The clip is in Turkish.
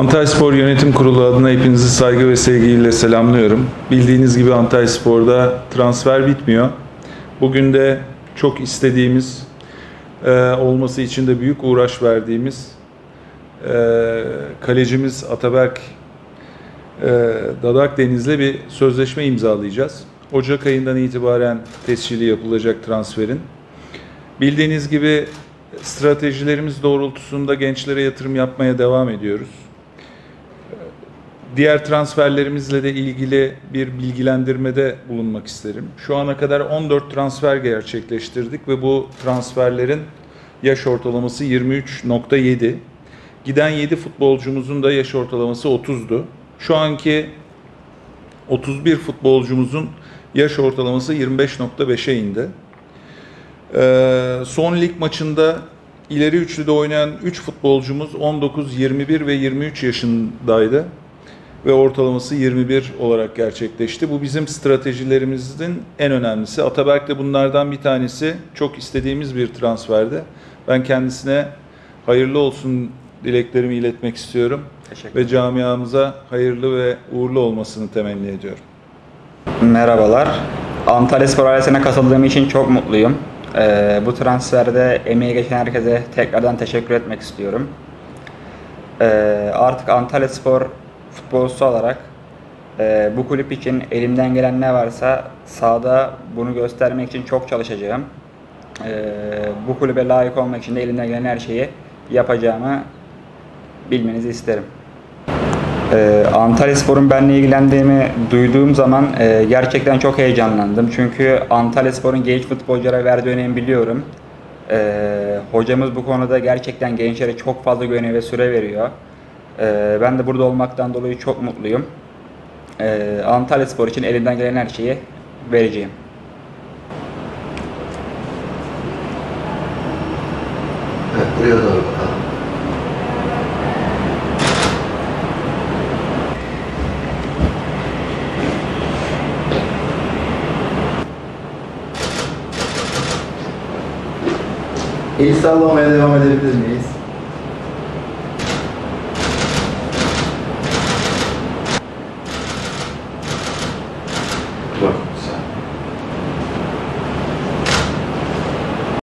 Antalya Spor Yönetim Kurulu adına hepinizi saygı ve sevgiyle selamlıyorum. Bildiğiniz gibi Antalya Spor'da transfer bitmiyor. Bugün de çok istediğimiz, e, olması için de büyük uğraş verdiğimiz e, kalecimiz Ataberk e, Dadak Deniz'le bir sözleşme imzalayacağız. Ocak ayından itibaren tescili yapılacak transferin. Bildiğiniz gibi stratejilerimiz doğrultusunda gençlere yatırım yapmaya devam ediyoruz. Diğer transferlerimizle de ilgili bir bilgilendirmede bulunmak isterim. Şu ana kadar 14 transfer gerçekleştirdik ve bu transferlerin yaş ortalaması 23.7. Giden 7 futbolcumuzun da yaş ortalaması 30'du. Şu anki 31 futbolcumuzun yaş ortalaması 25.5'e indi. Ee, son lig maçında ileri üçlüde oynayan 3 futbolcumuz 19, 21 ve 23 yaşındaydı ve ortalaması 21 olarak gerçekleşti. Bu bizim stratejilerimizin en önemlisi. Ataberk de bunlardan bir tanesi. Çok istediğimiz bir transferde. Ben kendisine hayırlı olsun dileklerimi iletmek istiyorum. Teşekkür Ve camiamıza hayırlı ve uğurlu olmasını temenni ediyorum. Merhabalar. Antalya Spor ailesine katıldığım için çok mutluyum. Ee, bu transferde emeği geçen herkese tekrardan teşekkür etmek istiyorum. Ee, artık Antalya Spor futbolcusu olarak e, bu kulüp için elimden gelen ne varsa sahada bunu göstermek için çok çalışacağım. Ee, bu kulübe layık olmak için de elimden gelen her şeyi yapacağımı bilmenizi isterim. Ee, Antalya Spor'un benimle ilgilendiğimi duyduğum zaman e, gerçekten çok heyecanlandım. Çünkü Antalya Spor'un genç futbolculara verdiği önemi biliyorum. Ee, hocamız bu konuda gerçekten gençlere çok fazla görev ve süre veriyor. Ee, ben de burada olmaktan dolayı çok mutluyum. Ee, Antalya Spor için elimden gelen her şeyi vereceğim. Evet, buraya doğru bakalım. El sallamaya devam edebilir miyiz? Да.